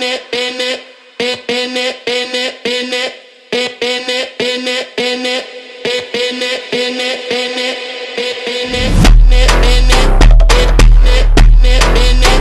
it, in it.